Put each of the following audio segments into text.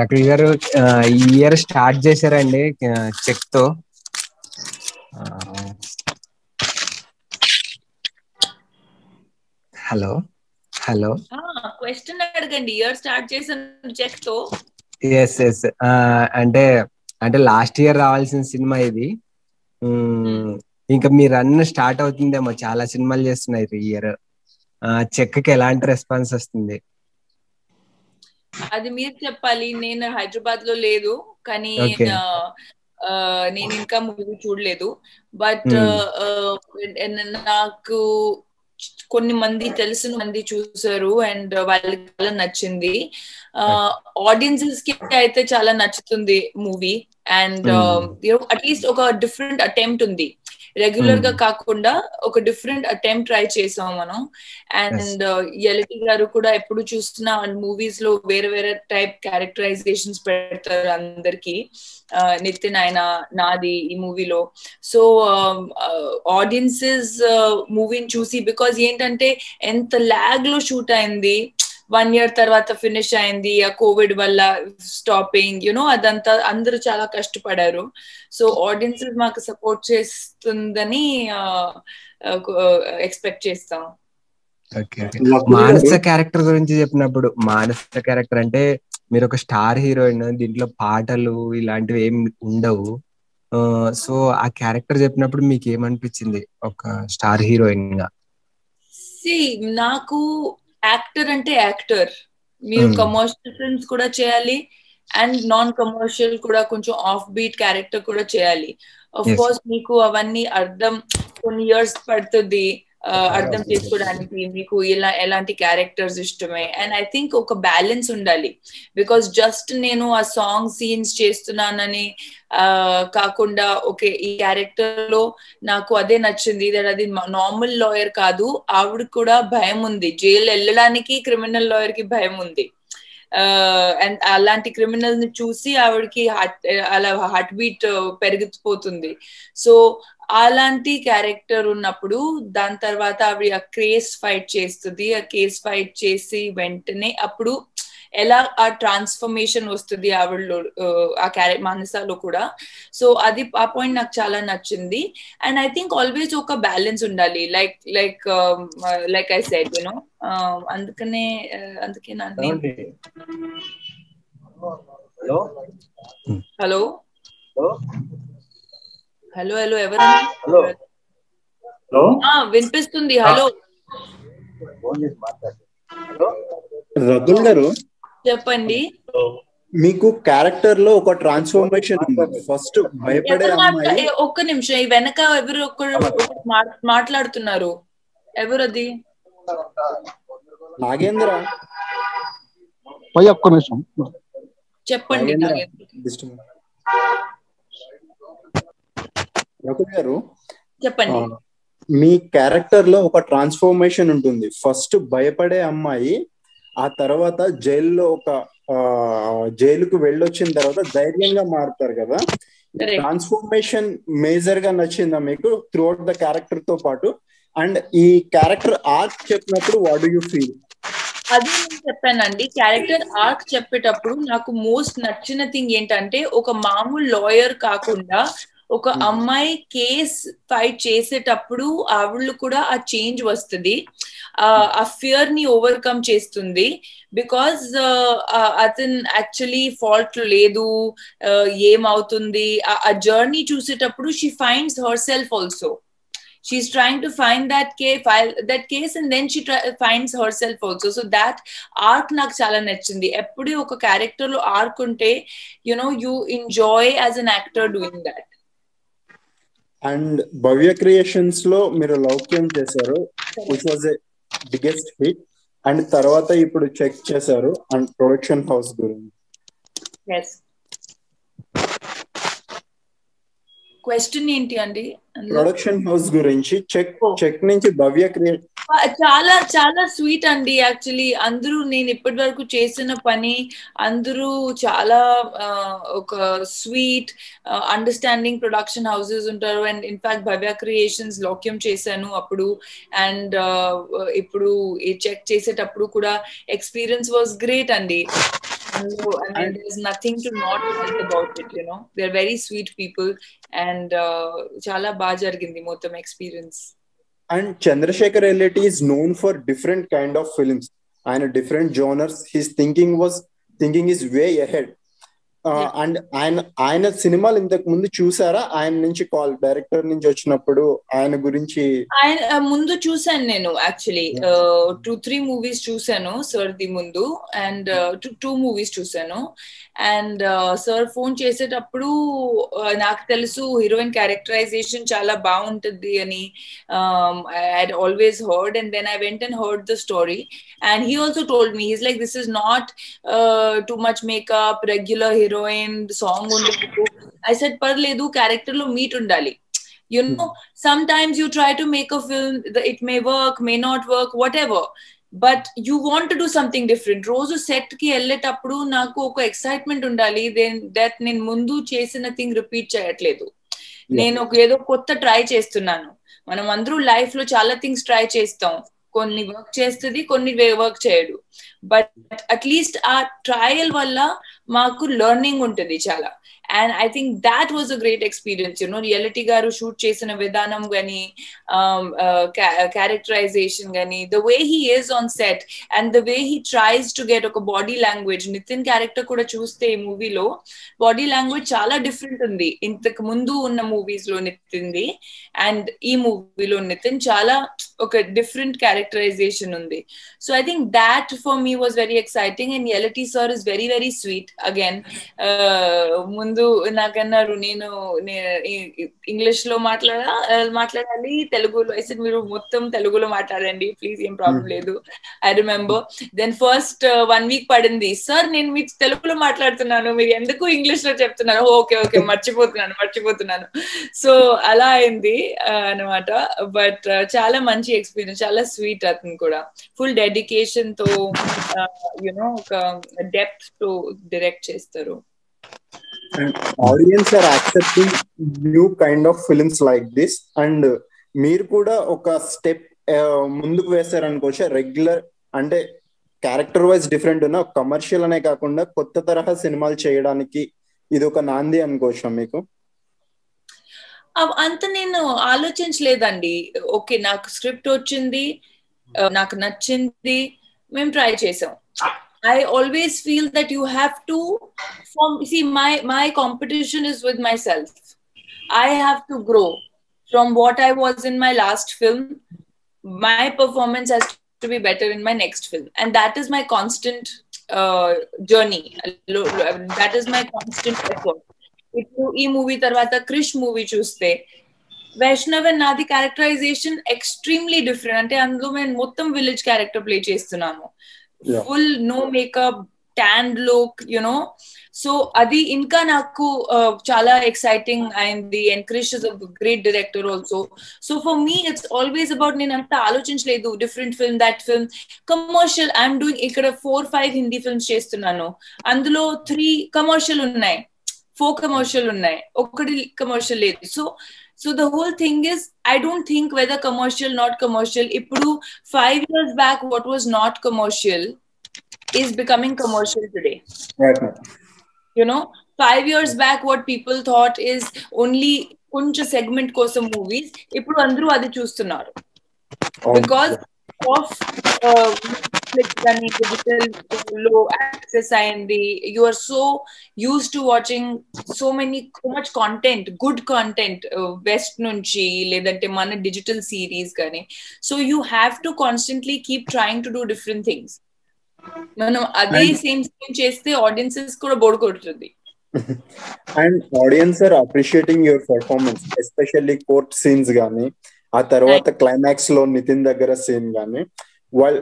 రకుల్ గారు ఈ year start చేశారండి చెక్తో హలో హలో. క్వశ్చన్ అడగండి. ఇయర్ స్టార్ట్ చేసిన చెక్తో ఎస్ ఎస్ అంటే అంటే లాస్ట్ ఇయర్ రావాల్సిన సినిమా ఇది. ఇంకా మీ రన్ స్టార్ట్ అవుతుందేమో. చాలా సినిమాలు చేస్తున్నారు ఈ ఇయర్ చెక్కి ఎలాంటి రెస్పాన్స్ వస్తుంది? అది మీరు చెప్పాలి. నేను హైదరాబాద్లో లేదు. కానీ నేను ఇంకా మూవీ చూడలేదు. బట్. నాకు కొన్ని మంది తెలిసిన మంది చూసారు. అండ్ వాళ్ళకి చాలా నచ్చింది. ఆడియన్సెస్కి అయితే చాలా నచ్చుతుంది మూవీ. అండ్. అట్లీస్ట్ ఒక డిఫరెంట్ అటెంప్ట్ ఉంది. రెగ్యులర్గా Hmm. కాకుండా ఒక డిఫరెంట్ అటెంప్ట్ ట్రై చేసాం మనం. అండ్ ఎలటి గారు కూడా ఎప్పుడు చూస్తున్నా మూవీస్లో వేరే వేరే టైప్ క్యారెక్టరైజేషన్స్ పెడతారు అందరికి. నితిన్ ఆయన నాది ఈ మూవీలో సో ఆడియన్సెస్ మూవీని చూసి బికాజ్ ఏంటంటే ఎంత లాగ్లో షూట్ అయింది వన్ ఇయర్ తర్వాత ఫినిష్ అయింది ఆ కోవిడ్ వల్ల స్టాపింగ్ యునో అదంతా అందరూ చాలా కష్టపడారు. సో ఆడియన్సెస్ మాకు సపోర్ట్ చేస్తుందని ఎక్స్పెక్ట్ చేస్తాం. ఓకే మానస క్యారెక్టర్ గురించి చెప్పినప్పుడు మానస క్యారెక్టర్ అంటే మీరు ఒక స్టార్ హీరోయిన్ దీంట్లో పాటలు ఇలాంటివి ఏం ఉండవు. సో ఆ క్యారెక్టర్ చెప్పినప్పుడు మీకు ఏమనిపించింది ఒక స్టార్ హీరోయిన్గా? సి నాకు యాక్టర్ అంటే యాక్టర్ మీరు Hmm. కమర్షియల్ ఫిల్మ్స్ కూడా చేయాలి అండ్ నాన్ కమర్షియల్ కూడా కొంచెం ఆఫ్ బీట్ క్యారెక్టర్ కూడా చేయాలి ఆఫ్ Yes. కోర్స్ మీకు అవన్నీ అర్థం కొన్ని ఇయర్స్ పడుతుంది అర్థం చేసుకోవడానికి మీకు ఇలా ఎలాంటి క్యారెక్టర్స్ ఇష్టమే? అండ్ ఐ థింక్ ఒక బ్యాలెన్స్ ఉండాలి. బికాస్ జస్ట్ నేను ఆ సాంగ్ సీన్స్ చేస్తున్నానని ఆ, కాకుండా ఓకే ఈ క్యారెక్టర్లో నాకు అదే నచ్చింది. అది నార్మల్ లాయర్ కాదు. ఆవిడ కూడా భయం ఉంది. జైలు వెళ్ళడానికి క్రిమినల్ లాయర్కి భయం ఉంది. అలాంటి క్రిమినల్ని చూసి ఆవిడకి హార్ట్ అలా హార్ట్ బీట్ పెరిగిపోతుంది. సో అలాంటి క్యారెక్టర్ ఉన్నప్పుడు దాని తర్వాత ఆవిడ ఆ కేస్ ఫైట్ చేస్తుంది. ఆ కేస్ ఫైట్ చేసి వెంటనే అప్పుడు ఎలా ఆ ట్రాన్స్ఫర్మేషన్ వస్తుంది ఆవిడలో ఆ, ఆ క్యారె మానసాలో కూడా. సో అది ఆ పాయింట్ నాకు చాలా నచ్చింది. అండ్ ఐ థింక్ ఆల్వేస్ ఒక బ్యాలెన్స్ ఉండాలి. Like like like I said you know అందుకనే ఆ, అందుకే హలో? హలో? హలో? హలో ఆ, వినిపిస్తుంది. హలో? రకుల్ గారు? చెప్పండి. మీకు క్యారెక్టర్లో ఒక ట్రాన్స్ఫర్మేషన్ ఉంది. ఫస్ట్ భయపడే ఎవరు అమ్మాయి ఒక్క నిమిషం ఈ వెనక ఎవరు మా- మాట్లాడుతున్నారు? ఎవరది? నాగేంద్ర. పోయి ఒక్క నిమిషం. చెప్పండి నాగేంద్ర నాగేంద్ర. గారు చెప్పండి. మీ క్యారెక్టర్లో ఒక ట్రాన్స్ఫర్మేషన్ ఉంటుంది. ఫస్ట్ భయపడే అమ్మాయి ఆ తర్వాత జైల్లో ఒక ఆ, జైలుకు వెళ్ళొచ్చిన తర్వాత ధైర్యంగా మారుతారు కదా. ట్రాన్స్ఫర్మేషన్ మేజర్గా నచ్చిందా మీకు త్రూఅవుట్ ద క్యారెక్టర్తో పాటు? అండ్ ఈ క్యారెక్టర్ ఆర్క్ చెప్పినప్పుడు వాట్ డూ యూ ఫీల్ అదే నేను చెప్పానండి. క్యారెక్టర్ ఆర్క్ చెప్పేటప్పుడు నాకు మోస్ట్ నచ్చిన థింగ్ ఏంటంటే ఒక మామూలు లాయర్ కాకుండా ఒక అమ్మాయి కేస్ ఫైట్ చేసేటప్పుడు ఆవిళ్ళు కూడా ఆ చేంజ్ వస్తుంది. ఆ ఫియర్ని ఓవర్కమ్ చేస్తుంది. బికాస్ అతను యాక్చువల్లీ ఫాల్ట్ లేదు. ఏమవుతుంది? ఆ- ఆ జర్నీ చూసేటప్పుడు she finds herself also she's trying to find that case file that case and then she try, finds herself also. So that arc నాకు చాలా నచ్చింది. ఎప్పుడు ఒక క్యారెక్టర్లో ఆర్క్ ఉంటే you know you enjoy as an actor doing that and Bhavya క్రియేషన్స్లో మీరు లౌక్యం చేశారు which was a biggest hit and తర్వాత ఇప్పుడు చెక్ చేశారు అండ్ ప్రొడక్షన్ హౌస్ గురించి. క్వశ్చన్ ఏంటి అండి? ప్రొడక్షన్ హౌస్ గురించి చెక్ చెక్ నుంచి భవ్య క్రియేట్ చాలా చాలా స్వీట్ అండి యాక్చువల్లీ అందరూ నేను ఇప్పటి వరకు చేసిన పని అందరూ చాలా ఒక స్వీట్ అండర్స్టాండింగ్ ప్రొడక్షన్ హౌసెస్ ఉంటారు. And in fact Bhavya creations Loukyam చేశాను అప్పుడు. అండ్ ఇప్పుడు చెక్ చేసేటప్పుడు కూడా ఎక్స్పీరియన్స్ వాజ్ గ్రేట్ అండి. అందులో I mean, there's nothing to not like about it, you know. They're very sweet people. And uh, చాలా బాగా జరిగింది మొత్తం experience and chandrasekhar LAT is known for different kind of films and different genres. His thinking was thinking is way ahead. And ఆయన ఆయన సినిమాలు ఇంతకు ముందు చూసారా? ఆయన నుంచి కాల్ డైరెక్టర్ నుంచి వచ్చినప్పుడు ఆయన గురించి? ఆయన ముందు చూసాను నేను యాక్చువల్లీ. టూ త్రీ మూవీస్ చూసాను సార్ ది ముందు అండ్ టూ మూవీస్ చూసాను అండ్ సార్ ఫోన్ చేసేటప్పుడు నాకు తెలుసు హీరోయిన్ క్యారెక్టరైజేషన్ చాలా బాగుంటుంది అని I always heard and then I went and heard the story. And he also told me he's like this is not too much makeup regular heroine song ఉండదు I said పర్లేదు క్యారెక్టర్లో meet ఉండాలి. You know sometimes you try to make a film the- it may work may not work whatever. But you want to do something different రోజు సెట్కి వెళ్ళేటప్పుడు నాకు ఒక excitement ఉండాలి. దెన్ దట్ నేను ముందు చేసిన థింగ్ రిపీట్ చేయట్లేదు. నేను ఒక ఏదో కొత్త ట్రై చేస్తున్నాను. మనం అందరూ లైఫ్లో చాలా థింగ్స్ ట్రై చేస్తాం. కొన్ని వర్క్ చేస్తుంది కొన్ని వర్క్ చేయడు. బట్ అట్లీస్ట్ ఆ ట్రయల్ వల్ల మాకు లెర్నింగ్ ఉంటుంది చాలా. And I think that was a great experience you know reality గారు షూట్ చేసిన విధానం గానీ క్యారెక్టరైజేషన్ గానీ the way he is on set and the way he tries to get ఒక బాడీ లాంగ్వేజ్ నితిన్ క్యారెక్టర్ కూడా చూస్తే ఈ మూవీలో బాడీ లాంగ్వేజ్ చాలా డిఫరెంట్ ఉంది ఇంతకు ముందు ఉన్న మూవీస్లో నితిన్ది అండ్ ఈ మూవీలో నితిన్ చాలా ఒక డిఫరెంట్ క్యారెక్టరైజేషన్ ఉంది so I think that for me was very exciting and Yeleti sir is very very sweet again ముందు నాకన్నారు నేను ఇంగ్లీష్లో మాట్లాడా మాట్లాడాలి. తెలుగులో అయితే మీరు మొత్తం తెలుగులో మాట్లాడండి. ప్లీజ్ ఏం ప్రాబ్లం లేదు. I remember then first one week పడింది. సార్ నేను మీకు తెలుగులో మాట్లాడుతున్నాను. మీరు ఎందుకు ఇంగ్లీష్లో చెప్తున్నారు? ఓకే ఓకే మర్చిపోతున్నాను మర్చిపోతున్నాను. సో అలా అయింది అనమాట బట్ చాలా మంచి ఎక్స్పీరియన్స్ చాలా స్వీట్ అతను కూడా. ఫుల్ డెడికేషన్తో యునో ఒక డెప్త్తో డైరెక్ట్ చేస్తారు. Audience are accepting new kind of films like this and మీరు కూడా ఒక స్టెప్ ముందుకు వేశారనుకోవచ్చు. రెగ్యులర్ అంటే క్యారెక్టర్ వైజ్ డిఫరెంట్ ఉన్న కమర్షియల్ అనే కాకుండా కొత్త తరహా సినిమాలు చేయడానికి ఇది ఒక నాంది అనుకోవచ్చా మీకు? అంత నేను ఆలోచించలేదండి. ఓకే నాకు స్క్రిప్ట్ వచ్చింది నాకు నచ్చింది మేము ట్రై చేసాం. I always feel that you have to from see my my competition is with myself. I have to grow from what I was in my last film. My performance has to be better in my next film, and that is my constant uh, journey. That is my constant effort. ఇప్పుడు ఈ movie తర్వాత Krish movie చూస్తే Vaishnav and నాది characterisation extremely different అంటే అందులో నేను మొత్తం village character play full no makeup tanned look you know so అది ఇంకా నాకు చాలా ఎక్సైటింగ్ అయింది and is great director also so for me it's always about నేను అంత ఆలోచించలేదు. Different film that film commercial I'm doing ఇక్కడ ఫోర్ ఫైవ్ హిందీ ఫిల్మ్స్ చేస్తున్నాను. అందులో త్రీ కమర్షియల్ ఉన్నాయి. ఫోర్ కమర్షియల్ ఉన్నాయి. ఒకటి కమర్షియల్ లేదు. So so the whole thing is I don't think whether commercial not commercial ఇప్పుడు five years back what was not commercial is becoming commercial today you know five years back what people thought is only కొంచెం segment కోసం movies ఇప్పుడు అందరూ అది చూస్తున్నారు because of కానీ డిజిటల్లో access అయింది you are so used to watching so many so much content good content west నుంచి లేదంటే మన డిజిటల్ సిరీస్ కానీ so you have to constantly keep trying to do different things మనం అదే సేమ్ సేమ్ చేస్తే ఆడియన్సెస్ కూడా bored కొడుతుంది. And audience are appreciating your performance especially court scenes గానీ ఆ తర్వాత క్లైమాక్స్లో నితిన్ దగ్గర సీన్ గానీ వాళ్ళు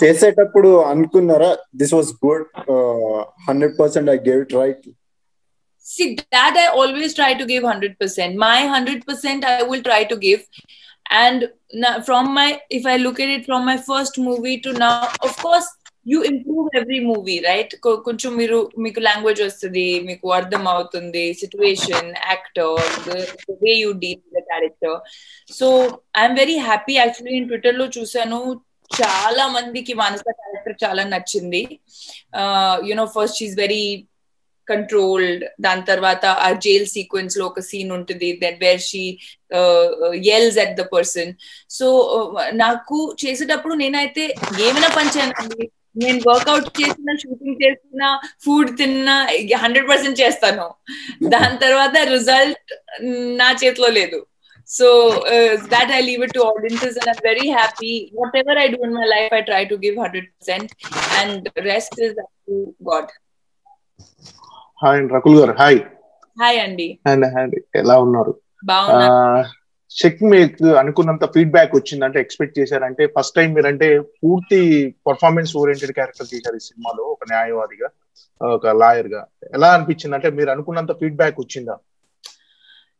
చేసేటప్పుడు అనుకున్నారా this was good hundred percent I gave it right See, that I always try to give 100%. My 100% I will try to give. And from my, if I look at it from my first movie to now, of course, you improve every movie right కొంచెం మీరు మీకు language వస్తుంది మీకు అర్థం అవుతుంది situation actor way you deal the character so I'm very happy actually నేను ట్విట్టర్లో చూసాను చాలా మందికి మానస క్యారెక్టర్ చాలా నచ్చింది. You know first she very controlled దాని తర్వాత ఆ జైల్ సీక్వెన్స్లో ఒక సీన్ ఉంటుంది then where she yells at the person so నాకు చేసేటప్పుడు నేనైతే ఏమైనా పనిచేయనండి నేను వర్కౌట్ చేసిన షూటింగ్ చేసిన ఫుడ్ తిన్నా హండ్రెడ్ పర్సెంట్ చేస్తాను. దాని తర్వాత రిజల్ట్ నా చేతిలో లేదు. So that i leave it to audiences and i'm very happy. Whatever i do in my life i try to give 100% and rest is up to god. Hi అండి రకుల్ గారు hi hi అండి and అండి ఎలా ఉన్నారు? Check మీకు అనుకున్నంత feedback వచ్చిందంటే expect చేశారంటే ఫస్ట్ టైం మీరంటే పూర్తి పర్ఫార్మెన్స్ ఓరియంటెడ్ క్యారెక్టర్ చేశారు ఈ సినిమాలో ఒక న్యాయవాదిగా ఒక లాయర్గా. ఎలా అనిపించింది అంటే మీరు అనుకున్నంత ఫీడ్బ్యాక్ వచ్చిందా?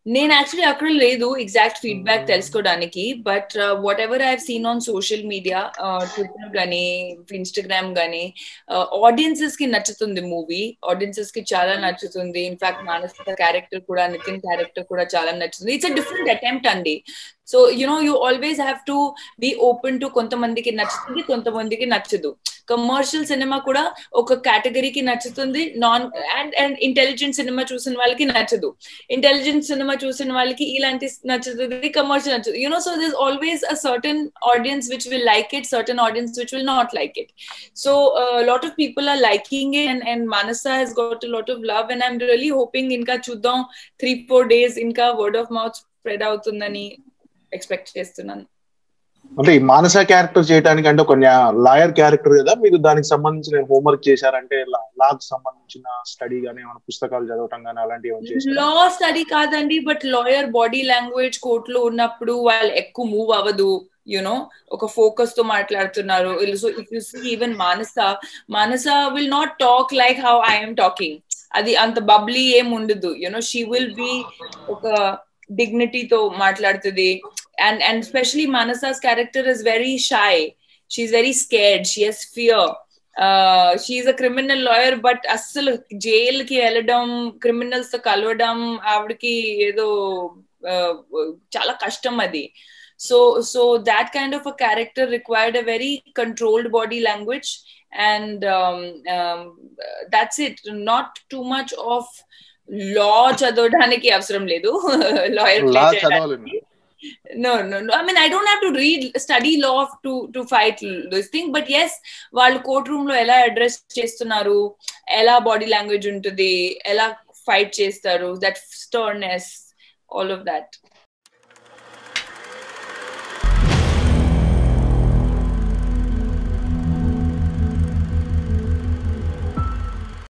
నేను యాక్చువల్లీ అక్కడ లేదు ఎగ్జాక్ట్ ఫీడ్బ్యాక్ తెలుసుకోవడానికి but whatever I seen on social media Twitter గానీ ఇన్స్టాగ్రామ్ గానీ ఆడియన్సెస్కి నచ్చుతుంది మూవీ ఆడియన్సెస్కి చాలా నచ్చుతుంది. ఇన్ఫాక్ట్ మానసిక క్యారెక్టర్ కూడా నితిన్ క్యారెక్టర్ కూడా చాలా నచ్చుతుంది. ఇట్స్ అ డిఫరెంట్ అటెంప్ట్ అండి. So you know you always have to be open to కొంతమందికి నచ్చుతుంది కొంతమందికి నచ్చదు. కమర్షియల్ సినిమా కూడా ఒక కేటగిరీకి నచ్చుతుంది నాన్ అండ్ అండ్ ఇంటెలిజెంట్ సినిమా చూసిన వాళ్ళకి నచ్చదు. ఇంటెలిజెంట్ సినిమా చూసిన వాళ్ళకి ఇలాంటి నచ్చుతుంది కమర్షియల్ నచ్చదు you know so this always a certain audience which will like it certain audience which will not like it so lot of people are liking it and and Manasa has got lot of love and I'm really hoping ఇంకా చూద్దాం three four days ఇంకా word of mouth spread అవుతుందని expect చేస్తున్నాను. అంటే ఈ మానస character చేయడానికి అంటే ఒక లాయర్ క్యారెక్టర్ కదా? మీరు దానికి సంబంధించిన హోంవర్క్ చేశారంటే లాకి సంబంధించిన స్టడీ గానీ ఏమైనా పుస్తకాలు చదవటం గానీ అలాంటివి లా స్టడీ కాదండి బట్ లాయర్ బాడీ లాంగ్వేజ్ కోర్టులో ఉన్నప్పుడు వాళ్ళు ఎక్కువ మూవ్ అవ్వదు యునో ఒక ఫోకస్తో మాట్లాడుతున్నారు. So if you see even Manasa Manasa will not talk like how I'm talking. అది అంత బబ్లీ ఏం ఉండదు you know she will be ఒక డిగ్నిటీతో మాట్లాడుతుంది and and especially Manasa's character is very shy. She's very scared. She has fear. Uh, she's a criminal lawyer, but అస్సలు jail కి వెళ్ళడం criminals తో కలవడం ఆవిడకి ఏదో చాలా కష్టం అది so so that kind of a character required a very controlled body language and that's it not too much of law చదవడానికి అవసరం లేదు. లాయర్ లా no no i mean i don't have to read study law to to fight this thing but yes వాళ్ళు court రూమ్లో ఎలా address చేస్తున్నారు? ఎలా body language ఉంటుంది? ఎలా ఫైట్ చేస్తారు? That sternness all of that